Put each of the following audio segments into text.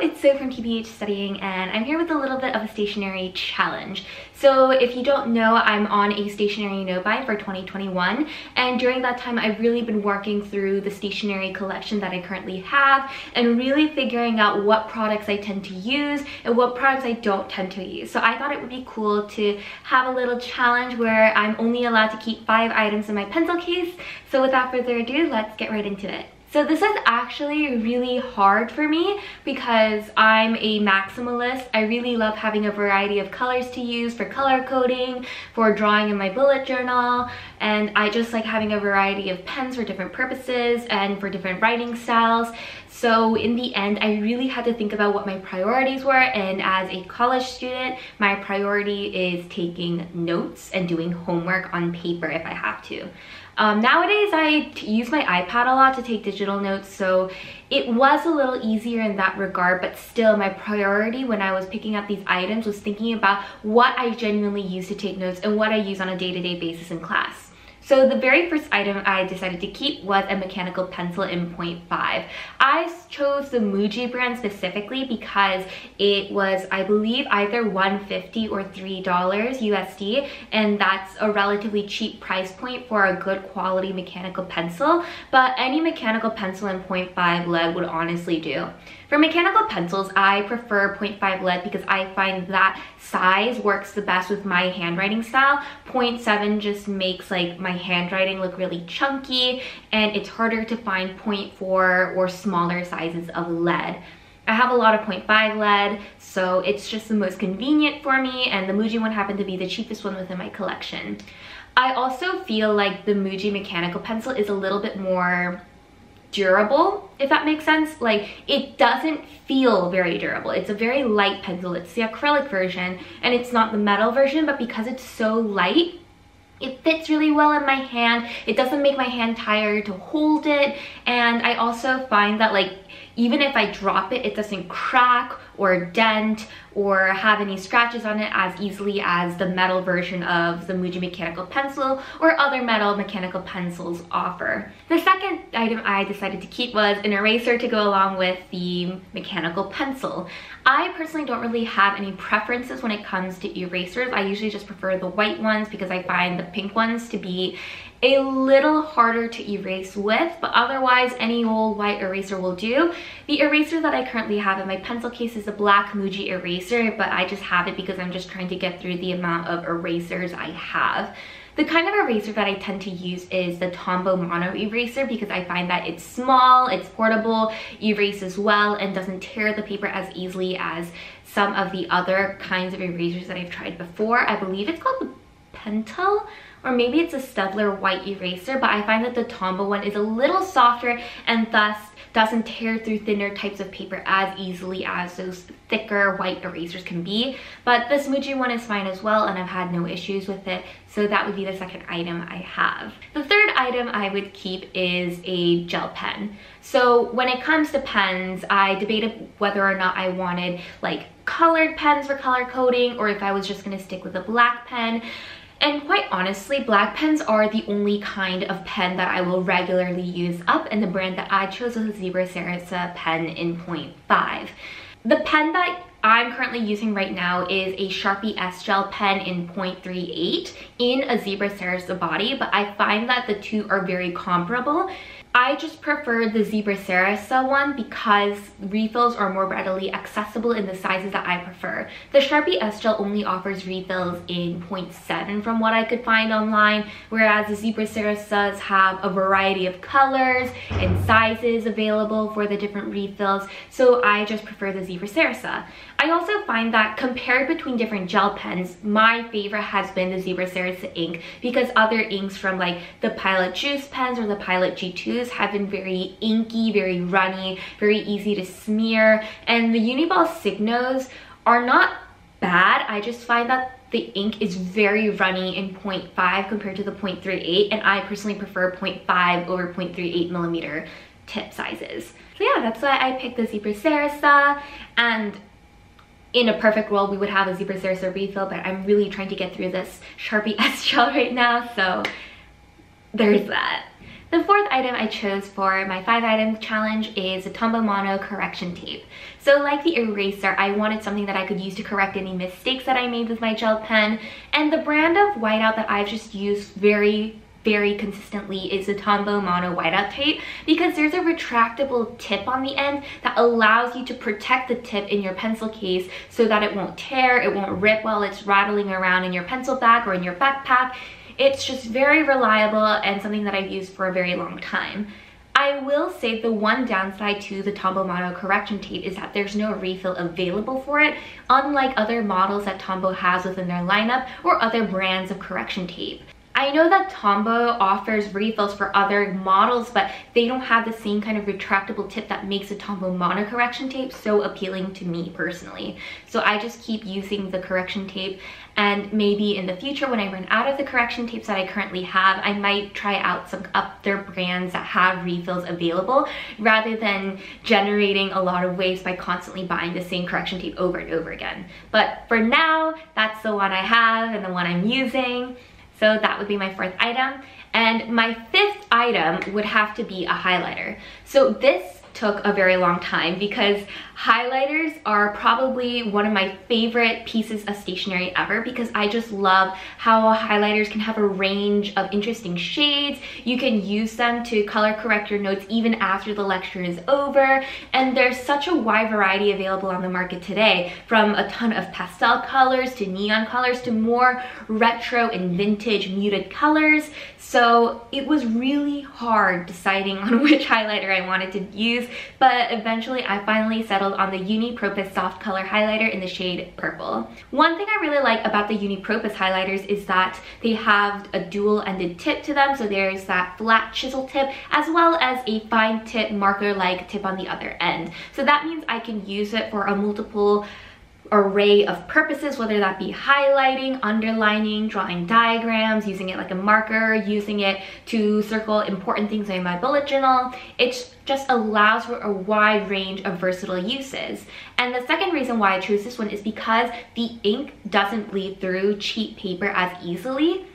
it's So from TBH Studying and I'm here with a little bit of a stationery challenge. So if you don't know, I'm on a stationery no-buy for 2021 and during that time I've really been working through the stationery collection that I currently have and really figuring out what products I tend to use and what products I don't tend to use. So I thought it would be cool to have a little challenge where I'm only allowed to keep five items in my pencil case. So without further ado, let's get right into it. So this is actually really hard for me because I'm a maximalist. I really love having a variety of colors to use for color coding, for drawing in my bullet journal, and I just like having a variety of pens for different purposes and for different writing styles. So in the end, I really had to think about what my priorities were and as a college student, my priority is taking notes and doing homework on paper if I have to. Um, nowadays, I use my iPad a lot to take digital notes, so it was a little easier in that regard, but still my priority when I was picking up these items was thinking about what I genuinely use to take notes and what I use on a day-to-day -day basis in class. So the very first item I decided to keep was a mechanical pencil in 0.5. I chose the Muji brand specifically because it was, I believe, either 150 or $3 USD, and that's a relatively cheap price point for a good quality mechanical pencil, but any mechanical pencil in 0.5 lead would honestly do. For mechanical pencils, I prefer 0.5 lead because I find that size works the best with my handwriting style. 0.7 just makes like my handwriting look really chunky and it's harder to find 0.4 or smaller sizes of lead. I have a lot of 0.5 lead, so it's just the most convenient for me, and the Muji one happened to be the cheapest one within my collection. I also feel like the Muji mechanical pencil is a little bit more durable, if that makes sense. Like, it doesn't feel very durable. It's a very light pencil. It's the acrylic version, and it's not the metal version, but because it's so light, it fits really well in my hand. It doesn't make my hand tired to hold it. And I also find that like, even if I drop it, it doesn't crack or dent or have any scratches on it as easily as the metal version of the Muji mechanical pencil or other metal mechanical pencils offer. The second item I decided to keep was an eraser to go along with the mechanical pencil. I personally don't really have any preferences when it comes to erasers. I usually just prefer the white ones because I find the pink ones to be a little harder to erase with, but otherwise any old white eraser will do. The eraser that I currently have in my pencil case is a black Muji eraser, but I just have it because I'm just trying to get through the amount of erasers I have. The kind of eraser that I tend to use is the Tombow Mono Eraser because I find that it's small, it's portable, erases well, and doesn't tear the paper as easily as some of the other kinds of erasers that I've tried before. I believe it's called the Pentel or maybe it's a Staedtler white eraser, but I find that the Tombow one is a little softer and thus doesn't tear through thinner types of paper as easily as those thicker white erasers can be. But this Muji one is fine as well and I've had no issues with it. So that would be the second item I have. The third item I would keep is a gel pen. So when it comes to pens, I debated whether or not I wanted like colored pens for color coding or if I was just gonna stick with a black pen. And quite honestly, black pens are the only kind of pen that I will regularly use up and the brand that I chose was a Zebra Sarasa pen in 0.5. The pen that I'm currently using right now is a Sharpie S-Gel pen in 0.38 in a Zebra Sarasa body, but I find that the two are very comparable I just prefer the Zebra Sarasa one because refills are more readily accessible in the sizes that I prefer. The Sharpie S-Gel only offers refills in 0.7 from what I could find online, whereas the Zebra Sarasas have a variety of colors and sizes available for the different refills, so I just prefer the Zebra Sarasa. I also find that compared between different gel pens, my favorite has been the Zebra Sarasa ink because other inks from like the Pilot Juice pens or the Pilot G2s have been very inky, very runny, very easy to smear. And the Uniball Signos are not bad. I just find that the ink is very runny in 0.5 compared to the 0.38 and I personally prefer 0.5 over 0.38 millimeter tip sizes. So yeah, that's why I picked the Zebra Sarasa and in a perfect world, we would have a Zebra Sarasa refill, but I'm really trying to get through this Sharpie S-Gel right now, so there's that. The fourth item I chose for my five item challenge is a Tombow Mono correction tape. So like the eraser, I wanted something that I could use to correct any mistakes that I made with my gel pen. And the brand of whiteout that I've just used very very consistently is the Tombow Mono whiteout tape because there's a retractable tip on the end that allows you to protect the tip in your pencil case so that it won't tear, it won't rip while it's rattling around in your pencil bag or in your backpack. It's just very reliable and something that I've used for a very long time. I will say the one downside to the Tombow Mono correction tape is that there's no refill available for it, unlike other models that Tombow has within their lineup or other brands of correction tape. I know that Tombow offers refills for other models, but they don't have the same kind of retractable tip that makes the Tombow mono correction tape so appealing to me personally. So I just keep using the correction tape and maybe in the future when I run out of the correction tapes that I currently have, I might try out some other brands that have refills available rather than generating a lot of waste by constantly buying the same correction tape over and over again. But for now, that's the one I have and the one I'm using. So that would be my fourth item. And my fifth item would have to be a highlighter. So this took a very long time because highlighters are probably one of my favorite pieces of stationery ever because I just love how highlighters can have a range of interesting shades. You can use them to color correct your notes even after the lecture is over. And there's such a wide variety available on the market today from a ton of pastel colors to neon colors to more retro and vintage muted colors. So it was really hard deciding on which highlighter I wanted to use, but eventually I finally settled on the Uni Propus Soft Color Highlighter in the shade Purple. One thing I really like about the Uni Propus highlighters is that they have a dual-ended tip to them, so there's that flat chisel tip as well as a fine tip marker-like tip on the other end. So that means I can use it for a multiple array of purposes, whether that be highlighting, underlining, drawing diagrams, using it like a marker, using it to circle important things in my bullet journal. It just allows for a wide range of versatile uses. And the second reason why I chose this one is because the ink doesn't bleed through cheap paper as easily.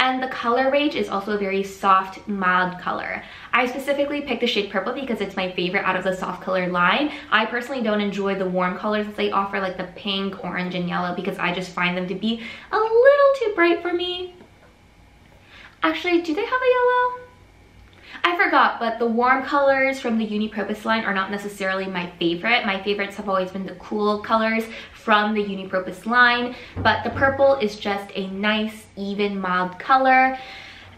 And the color range is also a very soft, mild color. I specifically picked the shade purple because it's my favorite out of the soft color line. I personally don't enjoy the warm colors that they offer like the pink, orange, and yellow because I just find them to be a little too bright for me. Actually, do they have a yellow? But the warm colors from the Uni Propus line are not necessarily my favorite. My favorites have always been the cool colors from the Uni Propus line, but the purple is just a nice, even, mild color.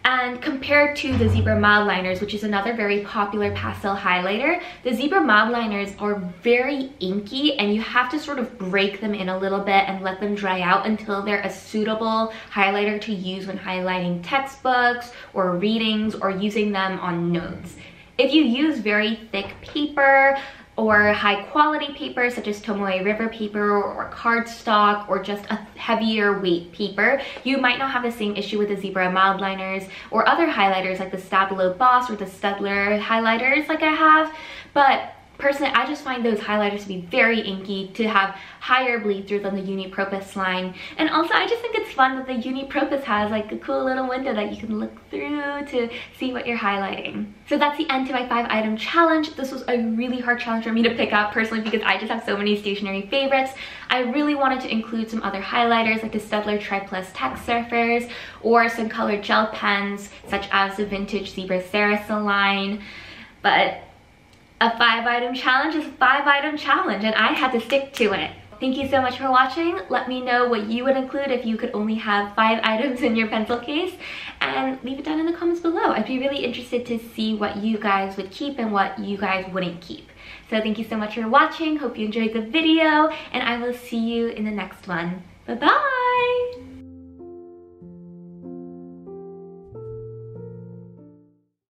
And compared to the Zebra Mildliners, which is another very popular pastel highlighter, the Zebra Mildliners are very inky and you have to sort of break them in a little bit and let them dry out until they're a suitable highlighter to use when highlighting textbooks or readings or using them on notes. If you use very thick paper, or high quality paper such as Tomoe River paper or cardstock or just a heavier weight paper, you might not have the same issue with the Zebra Mildliners or other highlighters like the Stabilo Boss or the Staedtler highlighters like I have, but Personally, I just find those highlighters to be very inky, to have higher bleed through than the Uni Propus line. And also, I just think it's fun that the Uni Propus has like a cool little window that you can look through to see what you're highlighting. So that's the end to my five item challenge. This was a really hard challenge for me to pick out personally because I just have so many stationery favorites. I really wanted to include some other highlighters like the Staedtler Triplus Text Surfers or some colored gel pens such as the vintage Zebra Sarasa line. But a five item challenge is a five item challenge and I had to stick to it. Thank you so much for watching. Let me know what you would include if you could only have five items in your pencil case and leave it down in the comments below. I'd be really interested to see what you guys would keep and what you guys wouldn't keep. So thank you so much for watching. Hope you enjoyed the video and I will see you in the next one. Bye-bye!